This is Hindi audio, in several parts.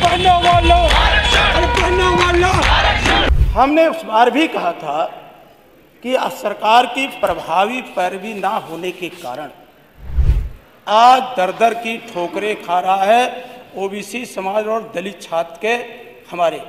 पढ़ने वालों। पढ़ने वालों। हमने उस बार भी कहा था कि सरकार की प्रभावी पैरवी ना होने के कारण आज दर दर की ठोकरें खा रहा है ओबीसी समाज और दलित छात्र के हमारे।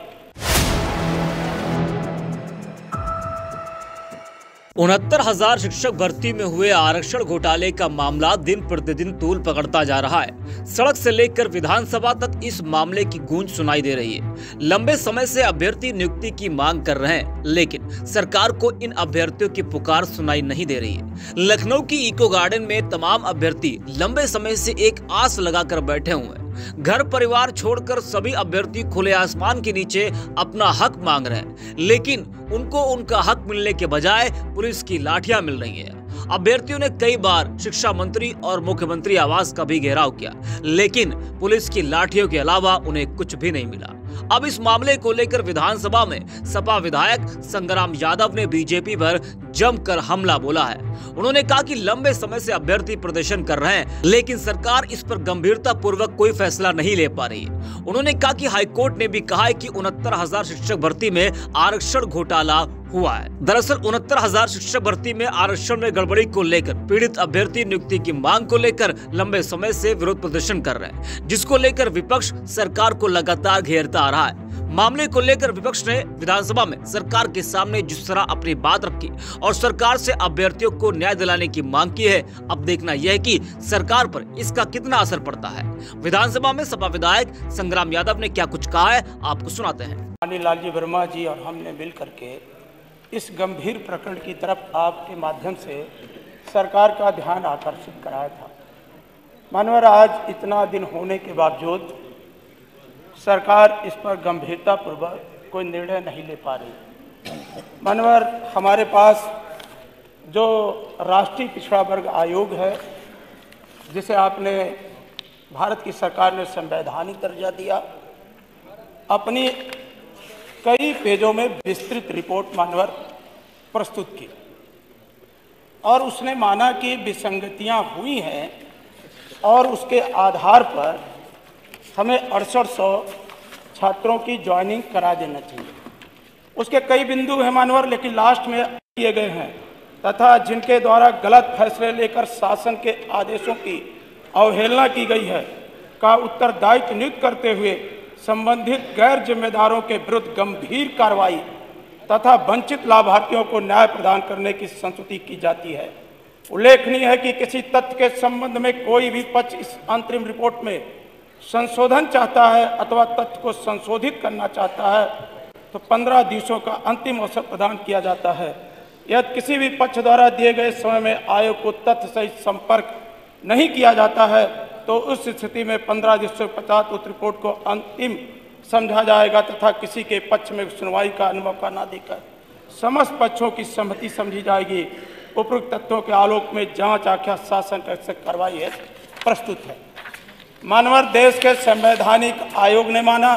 उनहत्तर हज़ार शिक्षक भर्ती में हुए आरक्षण घोटाले का मामला दिन प्रतिदिन तूल पकड़ता जा रहा है। सड़क से लेकर विधानसभा तक इस मामले की गूंज सुनाई दे रही है। लंबे समय से अभ्यर्थी नियुक्ति की मांग कर रहे हैं, लेकिन सरकार को इन अभ्यर्थियों की पुकार सुनाई नहीं दे रही है। लखनऊ की इको गार्डन में तमाम अभ्यर्थी लंबे समय से एक आस लगाकर बैठे हुए हैं। घर परिवार छोड़कर सभी अभ्यर्थी खुले आसमान के नीचे अपना हक मांग रहे हैं। लेकिन उनको उनका हक मिलने के बजाय पुलिस की लाठियाँ मिल रही हैं। अभ्यर्थियों ने कई बार शिक्षा मंत्री और मुख्यमंत्री आवास का भी घेराव किया, लेकिन पुलिस की लाठियों के अलावा उन्हें कुछ भी नहीं मिला। अब इस मामले को लेकर विधानसभा में सपा विधायक संग्राम यादव ने बीजेपी पर जमकर हमला बोला है। उन्होंने कहा कि लंबे समय से अभ्यर्थी प्रदर्शन कर रहे हैं, लेकिन सरकार इस पर गंभीरता पूर्वक कोई फैसला नहीं ले पा रही। उन्होंने कहा कि हाईकोर्ट ने भी कहा है कि उनहत्तर हज़ार शिक्षक भर्ती में आरक्षण घोटाला हुआ है। दरअसल, उनहत्तर हज़ार शिक्षक भर्ती में आरक्षण में गड़बड़ी को लेकर, पीड़ित अभ्यर्थी नियुक्ति की मांग को लेकर लंबे समय से विरोध प्रदर्शन कर रहे हैं, जिसको लेकर विपक्ष सरकार को लगातार घेरता आ रहा है। मामले को लेकर विपक्ष ने विधानसभा में सरकार के सामने जिस तरह अपनी बात रखी और सरकार से अभ्यर्थियों को न्याय दिलाने की मांग की है, अब देखना यह कि सरकार पर इसका कितना असर पड़ता है। विधानसभा में सपा विधायक संग्राम यादव ने क्या कुछ कहा है, आपको सुनाते हैं। लालजी वर्मा जी और हमने मिल करके इस गंभीर प्रकरण की तरफ़ आपके माध्यम से सरकार का ध्यान आकर्षित कराया था। मानवर आज इतना दिन होने के बावजूद सरकार इस पर गंभीरतापूर्वक कोई निर्णय नहीं ले पा रही। मनवर, हमारे पास जो राष्ट्रीय पिछड़ा वर्ग आयोग है, जिसे आपने भारत की सरकार ने संवैधानिक दर्जा दिया, अपनी कई पेजों में विस्तृत रिपोर्ट मानवर प्रस्तुत की। और उसने माना कि विसंगतियाँ हुई हैं और उसके आधार पर हमें अड़सठ सौ छात्रों की ज्वाइनिंग करा देना चाहिए। उसके कई बिंदु हैं मानवर, लेकिन लास्ट में किए गए हैं, तथा जिनके द्वारा गलत फैसले लेकर शासन के आदेशों की अवहेलना की गई है, का उत्तरदायित्व नियुक्त करते हुए संबंधित गैर जिम्मेदारों के विरुद्ध गंभीर कार्रवाई तथा वंचित लाभार्थियों को न्याय प्रदान करने की संस्तुति की जाती है। उल्लेखनीय है कि किसी तथ्य के संबंध में कोई भी पक्ष इस अंतरिम रिपोर्ट में संशोधन चाहता है अथवा तथ्य को संशोधित करना चाहता है तो पंद्रह दिवसों का अंतिम अवसर प्रदान किया जाता है। यदि किसी भी पक्ष द्वारा दिए गए समय में आयोग को तथ्य सहित संपर्क नहीं किया जाता है तो उस स्थिति में पंद्रह दिवसों पचास उस रिपोर्ट को अंतिम समझा जाएगा तथा किसी के पक्ष में सुनवाई का अनुभव का ना देकर समस्त पक्षों की सहमति समझी जाएगी। उपयुक्त तथ्यों के आलोक में जाँच, आख्या, शासन का कार्रवाई है, प्रस्तुत है। मानवर देश के संवैधानिक आयोग ने माना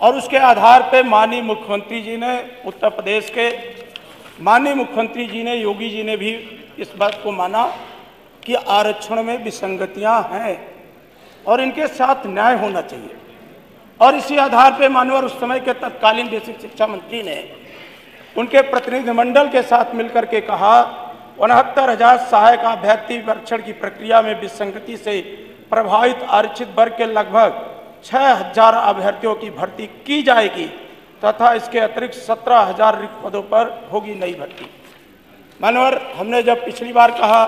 और उसके आधार पर माननीय मुख्यमंत्री जी ने, उत्तर प्रदेश के माननीय मुख्यमंत्री जी ने, योगी जी ने भी इस बात को माना कि आरक्षण में विसंगतियाँ हैं और इनके साथ न्याय होना चाहिए। और इसी आधार पर मानवर उस समय के तत्कालीन बेसिक शिक्षा मंत्री ने उनके प्रतिनिधिमंडल के साथ मिलकर के कहा, उनहत्तर हज़ार सहायक अभ्यर्थी परीक्षण की प्रक्रिया में विसंगति से प्रभावित आरक्षित वर्ग के लगभग छः हज़ार अभ्यर्थियों की भर्ती की जाएगी, तथा इसके अतिरिक्त सत्रह हज़ार रिक्त पदों पर होगी नई भर्ती। मनोहर, हमने जब पिछली बार कहा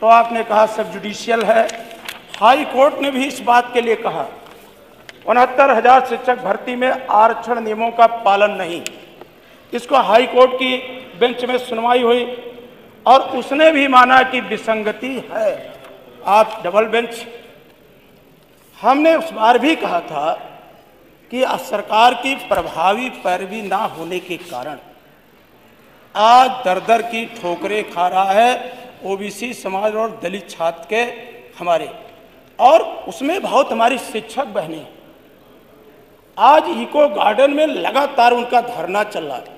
तो आपने कहा सब जुडिशियल है। हाई कोर्ट ने भी इस बात के लिए कहा, उनहत्तर हज़ार शिक्षक भर्ती में आरक्षण नियमों का पालन नहीं। इसको हाई कोर्ट की बेंच में सुनवाई हुई, और उसने भी माना कि विसंगति है। आप डबल बेंच हमने उस बार भी कहा था कि सरकार की प्रभावी पैरवी ना होने के कारण आज दर दर की ठोकरें खा रहा है ओबीसी समाज और दलित छात्र के हमारे। और उसमें बहुत हमारी शिक्षक बहनें। आज इको गार्डन में लगातार उनका धरना चल रहा है।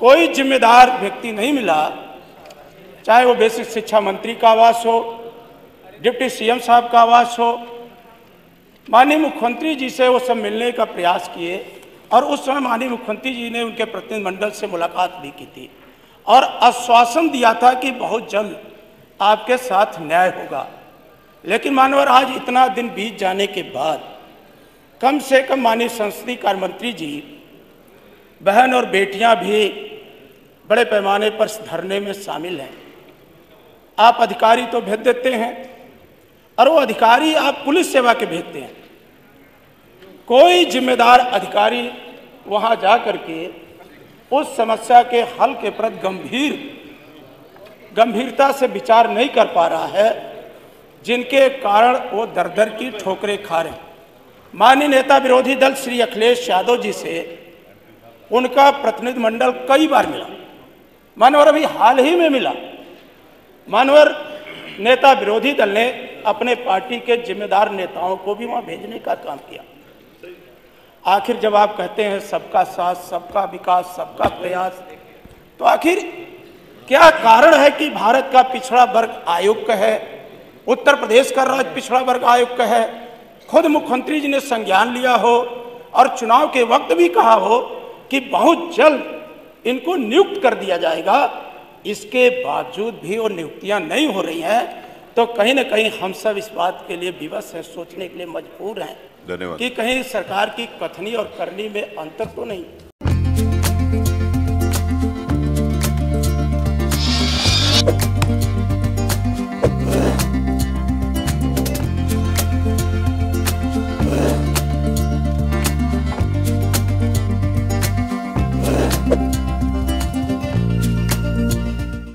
कोई जिम्मेदार व्यक्ति नहीं मिला, चाहे वो बेसिक शिक्षा मंत्री का आवास हो, डिप्टी सीएम साहब का आवास हो माननीय मुख्यमंत्री जी से वो सब मिलने का प्रयास किए और उस समय माननीय मुख्यमंत्री जी ने उनके प्रतिनिधिमंडल से मुलाकात भी की थी। और आश्वासन दिया था कि बहुत जल्द आपके साथ न्याय होगा। लेकिन मानवर, आज इतना दिन बीत जाने के बाद कम से कम माननीय संसदीय कार्य मंत्री जी, बहन और बेटियाँ भी बड़े पैमाने पर धरने में शामिल हैं। आप अधिकारी तो भेज देते हैं। और वो अधिकारी आप पुलिस सेवा के भेजते हैं। कोई जिम्मेदार अधिकारी वहाँ जा करके उस समस्या के हल के प्रति गंभीर, गंभीरता से विचार नहीं कर पा रहा है, जिनके कारण वो दर दर की ठोकरें खा रहे माननीय नेता विरोधी दल श्री अखिलेश यादव जी से उनका प्रतिनिधिमंडल कई बार मिला। मानवर अभी हाल ही में मिला। मानवर नेता विरोधी दल ने अपने पार्टी के जिम्मेदार नेताओं को भी वहाँ भेजने का काम किया। आखिर जब आप कहते हैं सबका साथ, सबका विकास, सबका प्रयास तो आखिर क्या कारण है कि भारत का पिछड़ा वर्ग आयुक्त है? उत्तर प्रदेश का राज्य पिछड़ा वर्ग आयुक्त है। खुद मुख्यमंत्री जी ने संज्ञान लिया हो और चुनाव के वक्त भी कहा हो कि बहुत जल्द इनको नियुक्त कर दिया जाएगा। इसके बावजूद भी वो नियुक्तियाँ नहीं हो रही हैं। तो कहीं ना कहीं हम सब इस बात के लिए विवश हैं सोचने के लिए मजबूर हैं धन्यवाद। कि कहीं सरकार की कथनी और करनी में अंतर तो नहीं।